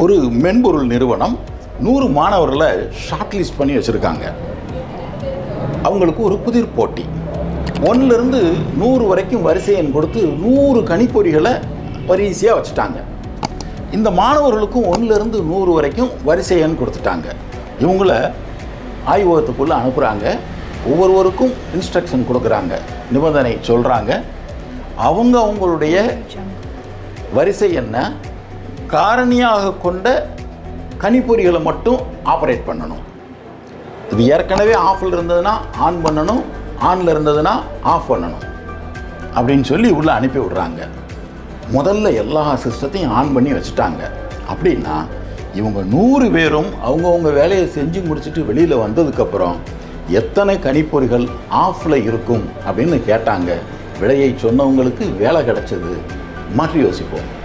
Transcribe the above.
ஒரு மென்பொருள் நிறுவனம் நூறு மாணவர்களை ஷார்ட் லிஸ்ட் பண்ணி வச்சுருக்காங்க. அவங்களுக்கு ஒரு புதிர் போட்டி. ஒன்றுலேருந்து நூறு வரைக்கும் வரிசை எண் கொடுத்து நூறு கணிப்பொறிகளை வரிசையாக வச்சுட்டாங்க. இந்த மாணவர்களுக்கும் ஒன்றுலேருந்து நூறு வரைக்கும் வரிசை எண் கொடுத்துட்டாங்க. இவங்கள ஆய்வகத்துக்குள்ளே அனுப்புகிறாங்க ஒவ்வொருவருக்கும் இன்ஸ்ட்ரக்ஷன் கொடுக்குறாங்க. நிபந்தனை சொல்கிறாங்க அவங்க அவங்களுடைய வரிசை என்ன? காரணியாக கொண்ட கணிப்பொறிகளை மட்டும் ஆப்ரேட் பண்ணணும். இது ஏற்கனவே ஆஃபில் இருந்ததுன்னா ஆன் பண்ணணும் ஆனில் இருந்ததுன்னா ஆஃப் பண்ணணும். அப்படின்னு சொல்லி உள்ளே அனுப்பி விடுறாங்க. முதல்ல எல்லா சிஸ்டத்தையும் ஆன் பண்ணி வச்சுட்டாங்க. அப்படின்னா இவங்க நூறு பேரும் அவங்கவுங்க வேலையை செஞ்சு முடிச்சுட்டு வெளியில் வந்ததுக்கப்புறம் எத்தனை கணிப்பொறிகள் ஆஃபில் இருக்கும் அப்படின்னு கேட்டாங்க. விலையை சொன்னவங்களுக்கு வேலை கிடைச்சது. மாற்றி யோசிப்போம்.